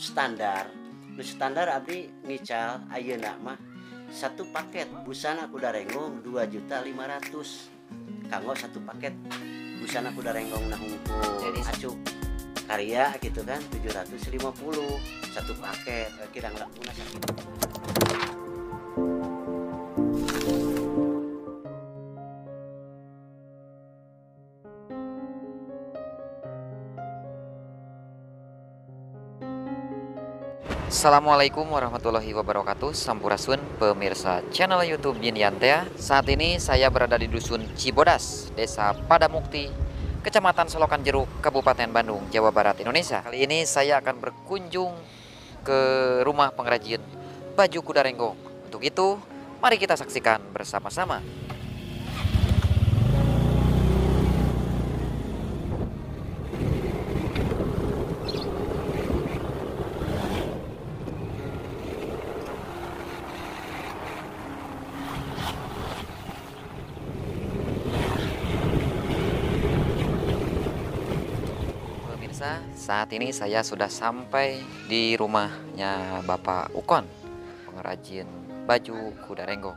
standar. Nu standar abdi ngical ayeuna mah. Satu paket busana kuda renggong 2 juta 500 kanggo satu paket busana kuda renggong nah hungkul acuk karya gitu kan 750 satu paket kira ngelakuna sakit Assalamualaikum warahmatullahi wabarakatuh. Sampurasun pemirsa channel youtube Jin Yantea. Saat ini saya berada di Dusun Cibodas Desa Padamukti Kecamatan Solokan Jeruk Kabupaten Bandung Jawa Barat Indonesia. Kali ini saya akan berkunjung ke rumah pengrajin baju kuda renggong. Untuk itu mari kita saksikan bersama-sama Pemirsa, saat ini saya sudah sampai di rumahnya Bapak Ukon, pengrajin baju kuda renggong.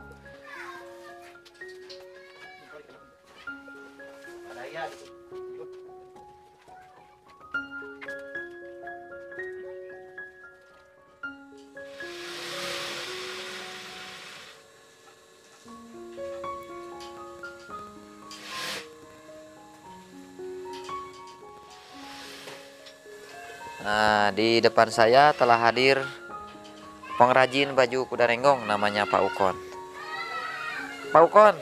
Nah, di depan saya telah hadir pengrajin baju kuda renggong namanya Pak Ukon. Pak Ukon,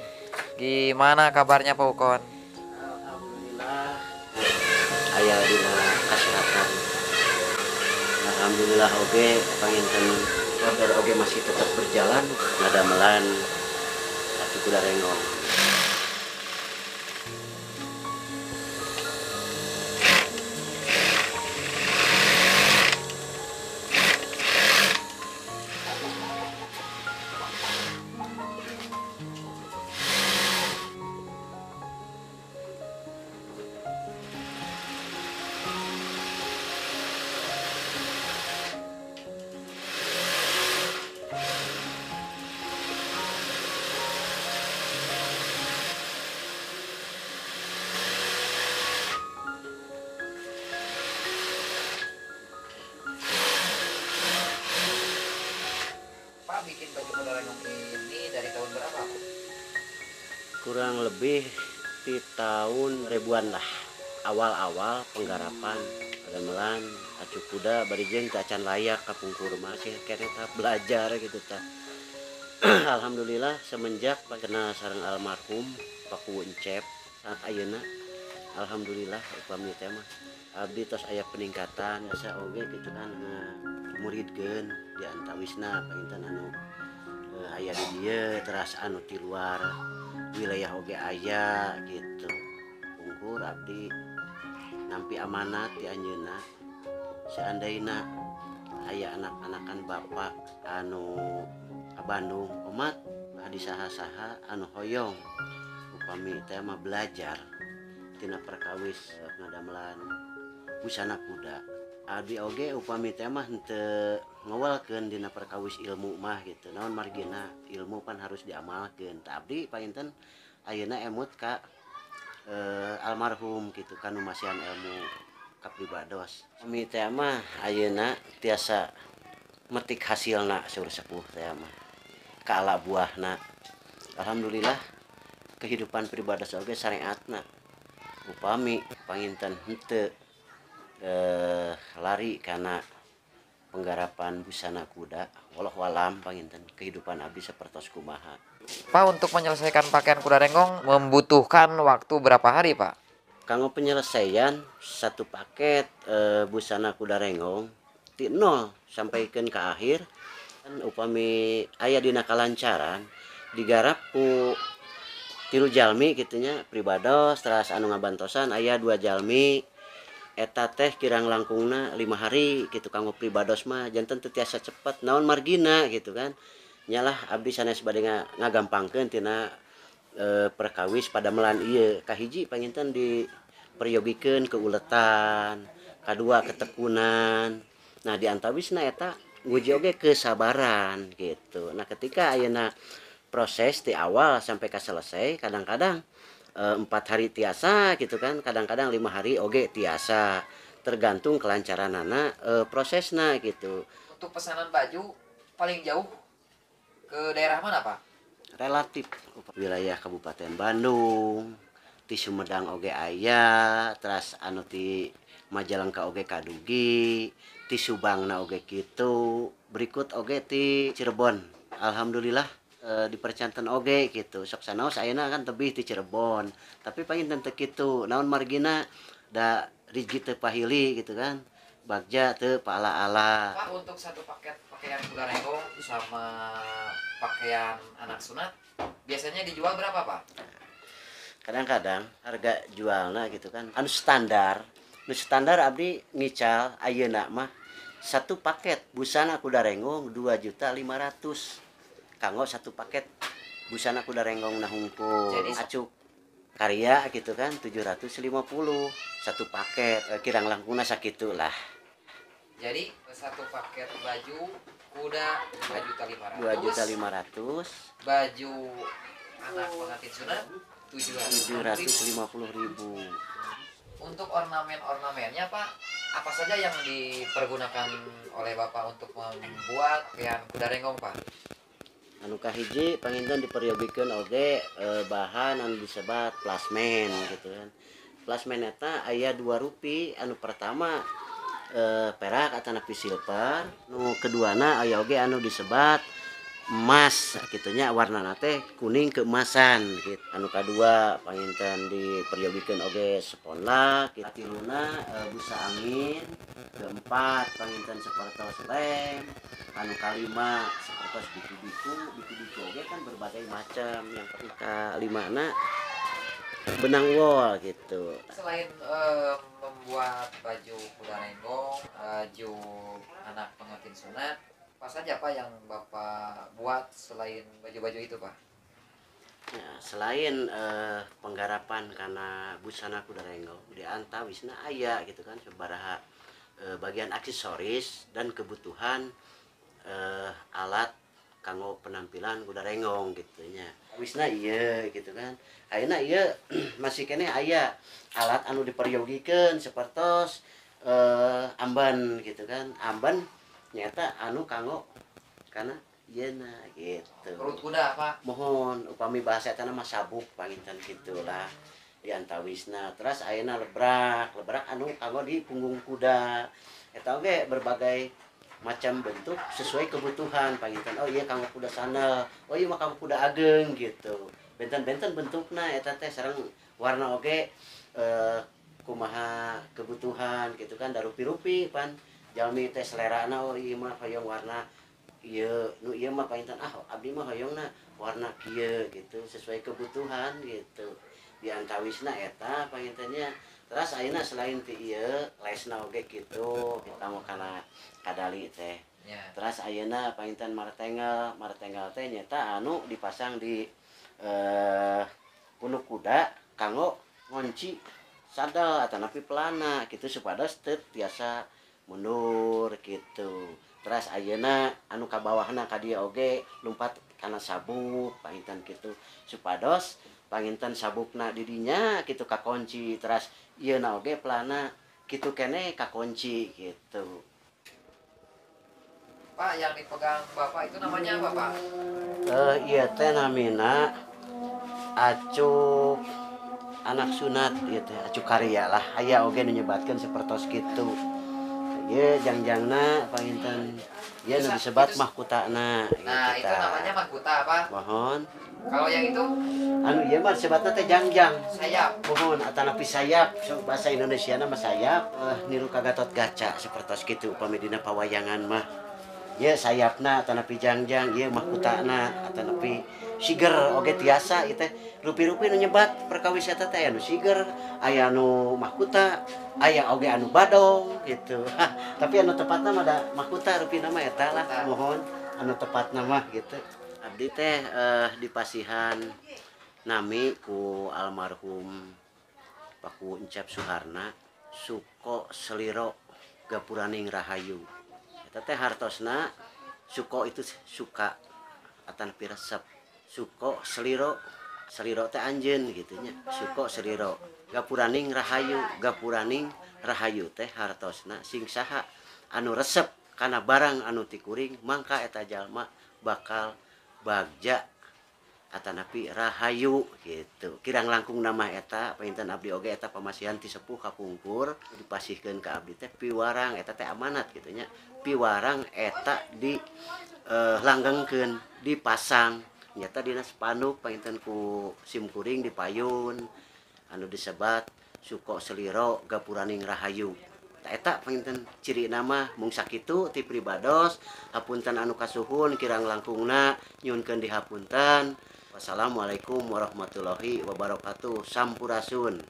gimana kabarnya Pak Ukon? Alhamdulillah. Aya dina kasehatan Alhamdulillah oge panginten order oge masih tetap berjalan. Ngadamelan atu kuda renggong Pak bikin baju renggong ini dari tahun berapa? kurang lebih di tahun ribuan lah. Awal-awal penggarapan gamelan acu kuda bari jeung teu acan layak kapungkur mah sih tah belajar gitu tah. Alhamdulillah semenjak kena sareng almarhum Paku Encep saat ayeuna Alhamdulillah upami tema Abdi tos aya peningkatan asa oge gitu kan muridkeun di antawisna pengintan anu eh, aya di dieu teras anu di luar wilayah oge aya gitu. Ungkur Abdi nampi amanat di anjeunna. Seandainya aya anak-anakan bapak anu Bandung umat di disaha-saha anu hoyong upami tema belajar. tina perkawis eh, ngadamelan busana kuda. Abi oge upami temah henteu ngawalkeun dina perkawis ilmu mah gitu. Naon margina? Ilmu pan harus diamalkeun. Tah abdi painten ayeuna emut ka e, eh, almarhum gitu kan numasian ilmu kapribados ami teh mah ayeuna tiasa metik hasilna sur sepuh teh mah. Ka ala buahna. Alhamdulillah kehidupan pribados oge syariatna upami panginten henteu eh, lari karena penggarapan busana kuda walau walam panginten kehidupan abdi seperti kumaha Pak untuk menyelesaikan pakaian kuda renggong membutuhkan waktu berapa hari Pak? kanggo penyelesaian satu paket eh, busana kuda renggong ti nol sampaikan ke akhir kan upami aya dina kalancaran digarap ku tilu Jalmi gitunya pribados teras anu ngabantosan ayah dua Jalmi. Eta teh kirang langkungna lima hari gitu kamu pribados mah jantan tetiasa cepet naon margina gitu kan. Nyalah abdi sanes bade ngagampangkeun tina e, perkawis pada melan ieu. Kahiji panginten di periogikeun keuletan kedua ketekunan nah di antawisna eta nguji oge kesabaran gitu. Nah ketika ayeuna proses di awal sampai ke selesai kadang-kadang eh, empat hari tiasa gitu kan kadang-kadang lima hari oge tiasa. Tergantung kelancaran anak eh, prosesnya gitu. Untuk pesanan baju paling jauh ke daerah mana Pak? relatif. Wilayah Kabupaten Bandung di Sumedang oge aya terus anu di Majalengka oge kadugi di Subangna oge gitu. Berikut oge di Cirebon. Alhamdulillah eh, di percantan oge gitu. Sok sanaos ayeuna kan tebih di Cirebon. Tapi pengen teu kitu naon margina da rigi teu pahili gitu kan. Bagja teu paala-ala Pak untuk satu paket pakaian kuda rengong sama pakaian anak sunat biasanya dijual berapa Pak? kadang-kadang harga jualnya gitu kan. Anu standar. Nu standar abdi ngical ayeuna mah satu paket. Busana kuda renggong dua juta lima ratus kanggo satu paket. Busana kuda renggong nah hungkul Jadi- acuk karya gitu kan 750 satu paket Eh, kirang langkungna sakitu lah. Jadi satu paket baju kuda 2 juta 500 dua juta lima ratus. Baju anak pengantin sunat 750 tujuh ratus lima puluh ribu. Untuk ornamen-ornamennya Pak, apa saja yang dipergunakan oleh Bapak untuk membuat pakaian kuda rengong Pak? anu hiji panginten diperyobikan oge eh, bahan anu disebat plasmen gitu kan. Plasmen eta aya dua rupi. Anu pertama eh, perak atau napi silver nu keduana aya oge anu disebat emas gitunya. Warna nate kuning keemasan gitu. Anu kedua panginten diperyogikan oge sekolah katiluna eh, busa angin keempat panginten seperti lem anu kalima seperti biku-biku biku-biku oge kan berbagai macam. Yang kelima na benang wol gitu. Selain eh, membuat baju kuda rengong, baju anak pengantin sunat, apa saja Pak yang Bapak buat selain baju-baju itu Pak? Ya, selain eh, penggarapan karena busana kuda renggong di antawisna aya gitu kan sebaraha eh, bagian aksesoris dan kebutuhan eh, alat kanggo penampilan kuda renggong gitu nya wisna iya gitu kan. Ayeuna iya masih kene aya alat anu diperyogikan sepertos eh, amban gitu kan. Amban nyata anu kanggo karena yeuna gitu. Perut kuda Pak? mohon upami bahasa eta mah sabuk panginten gitulah. Di antawisna terus ayeuna lebrak lebrak anu kanggo di punggung kuda. Eta oge berbagai macam bentuk sesuai kebutuhan panginten. Oh iya kanggo kuda sana oh iya mah kanggo kuda ageng gitu. Benten-benten bentukna eta teh sareng warna oge eh, kumaha kebutuhan gitu kan da rupi-rupi pan jalmi teh selera na oh iya mah hoyong warna iya nu iya mah pahintan ah abdi mah hoyong na warna kia gitu sesuai kebutuhan gitu di antawisna eta pahintannya terus ayeuna selain ti iya lesna oge gitu kita mau kana kadali teh yeah. terus ayeuna panginten martengel martengel teh nyata anu dipasang di eh punuk kuda kanggo ngonci sadel atau napi pelana gitu supados tetep biasa mundur gitu. Terus ayeuna anu ka bawahna ka dieu oge lumpat kana sabuk panginten gitu. Supados panginten sabukna didinya gitu kakunci terus ieuna oge pelana gitu kene kakunci gitu. Pak yang dipegang Bapak itu namanya apa Pak? eh iya teh namina acuk anak sunat teh acuk karya lah. Aya oge nu nyebatkeun sapertos ieu jangjangna panginten ieu nu disebat mahkotana Nah itu namanya mahkota Pak. mohon. Kalau yang itu? Anu ieu mah disebatna teh jangjang. Sayap. mohon atanapi sayap. So, bahasa Indonesia nama sayap. Eh, niru kagatot gaca seperti gitu upami dina pawayangan mah. Ya sayapna atanapi jangjang. Ya mahkotana atanapi siger oge tiasa itu rupi-rupi nu nyebat perkawisata teh anu siger aya anu mahkota aya oge anu badong gitu. Tapi anu tepat nama ada mahkota rupi nama eta lah mohon anu tepat nama gitu. Abdi teh eh, dipasihan nami ku almarhum Paku Encap Suharna Suko Seliro Gapuraning Rahayu. Eta teh hartosna Suko itu suka atan piresep. suko seliro. Seliro teh anjen gitunya suko seliro. Gapuraning Rahayu. Gapuraning Rahayu teh hartosna sing saha. Anu resep karena barang anu tikuring mangka eta jalma bakal bagja. Atanapi Rahayu gitu. Kirang langkung nama eta pengintan Abdi Oge eta pemasihan ti sepuh kapungkur dipasihkan ke Abdi teh piwarang. Eta teh amanat gitunya piwarang eta di eh, langgengken dipasang. Nyata dina spanduk painten ku sim kuring dipayun anu disebat suko seliro gapuraning rahayu Tak eta painten ciri nama mung sakitu ti pribados hapunten anu kasuhun kirang langkungna nyunkeun di hapunten. Wassalamualaikum warahmatullahi wabarakatuh. Sampurasun.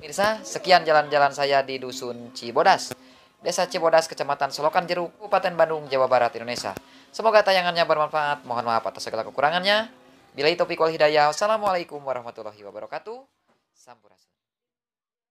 Mirsa, sekian jalan-jalan saya di Dusun Cibodas, Desa Cibodas, Kecamatan Solokan Jeruk, Kabupaten Bandung, Jawa Barat, Indonesia. Semoga tayangannya bermanfaat. Mohon maaf atas segala kekurangannya. Bila itu wal hidayah. Wassalamualaikum warahmatullahi wabarakatuh. Sampurasun.